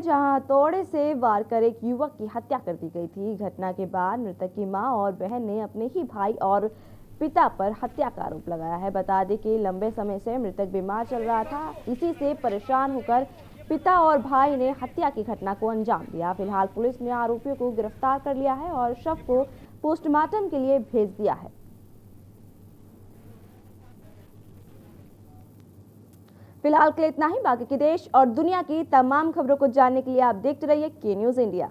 जहाँ हथौड़े से वार कर एक युवक की हत्या कर दी गई थी। घटना के बाद मृतक की माँ और बहन ने अपने ही भाई और पिता पर हत्या का आरोप लगाया है। बता दें कि लंबे समय से मृतक बीमार चल रहा था। इसी से परेशान होकर पिता और भाई ने हत्या की घटना को अंजाम दिया। फ़िलहाल पुलिस ने आरोपियों को गिरफ़्तार कर लिया है और शव को पोस्टमार्टम के लिए भेज दिया है। फ़िलहाल के लिए इतना ही। बाकी की देश और दुनिया की तमाम खबरों को जानने के लिए आप देखते रहिए के न्यूज़ इंडिया